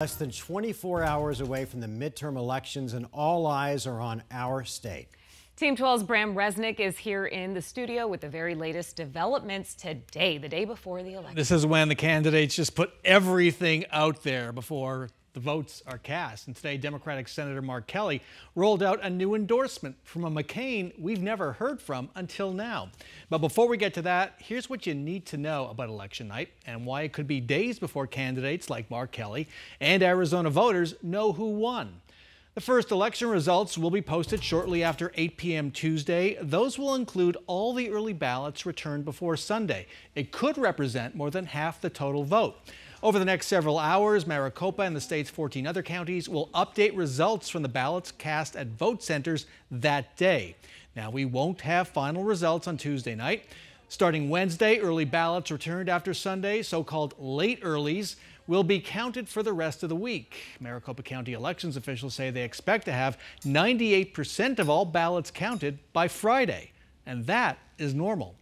Less than 24 hours away from the midterm elections, and all eyes are on our state. Team 12's Brahm Resnik is here in the studio with the very latest developments today, the day before the election. This is when the candidates just put everything out there before the votes are cast. And today, Democratic Senator Mark Kelly rolled out a new endorsement from a McCain we've never heard from until now. But before we get to that, here's what you need to know about election night and why it could be days before candidates like Mark Kelly and Arizona voters know who won. The first election results will be posted shortly after 8 p.m. Tuesday. Those will include all the early ballots returned before Sunday. It could represent more than half the total vote. Over the next several hours, Maricopa and the state's 14 other counties will update results from the ballots cast at vote centers that day. Now, we won't have final results on Tuesday night. Starting Wednesday, early ballots returned after Sunday, so called late earlies, will be counted for the rest of the week. Maricopa County elections officials say they expect to have 98% of all ballots counted by Friday, and that is normal.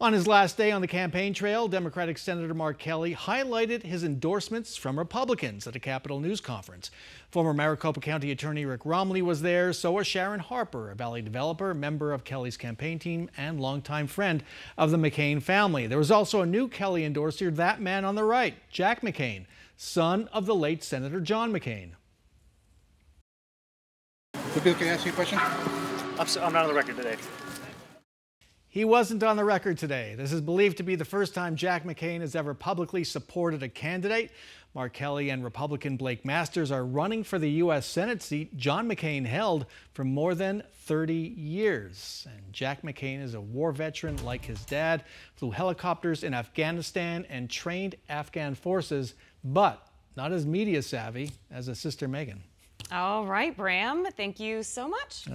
On his last day on the campaign trail, Democratic Senator Mark Kelly highlighted his endorsements from Republicans at a Capitol News conference. Former Maricopa County Attorney Rick Romley was there, so was Sharon Harper, a Valley developer, member of Kelly's campaign team, and longtime friend of the McCain family. There was also a new Kelly endorser, that man on the right, Jack McCain, son of the late Senator John McCain. Can I ask you a question? I'm, so, I'm not on the record today. He wasn't on the record today. This is believed to be the first time Jack McCain has ever publicly supported a candidate. Mark Kelly and Republican Blake Masters are running for the U.S. Senate seat John McCain held for more than 30 years. And Jack McCain is a war veteran like his dad, flew helicopters in Afghanistan and trained Afghan forces, but not as media savvy as his sister Megan. All right, Brahm, thank you so much.